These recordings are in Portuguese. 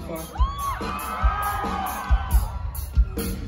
far. Thank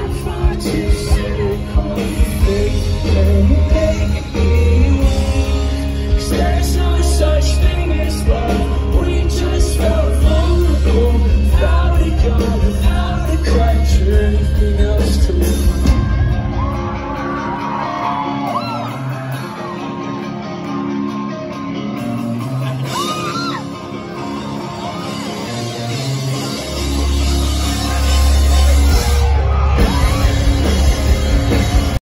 I find